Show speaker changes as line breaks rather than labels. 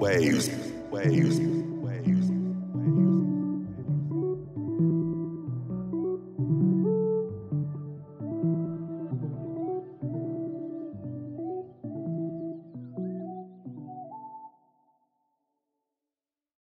waves, waves.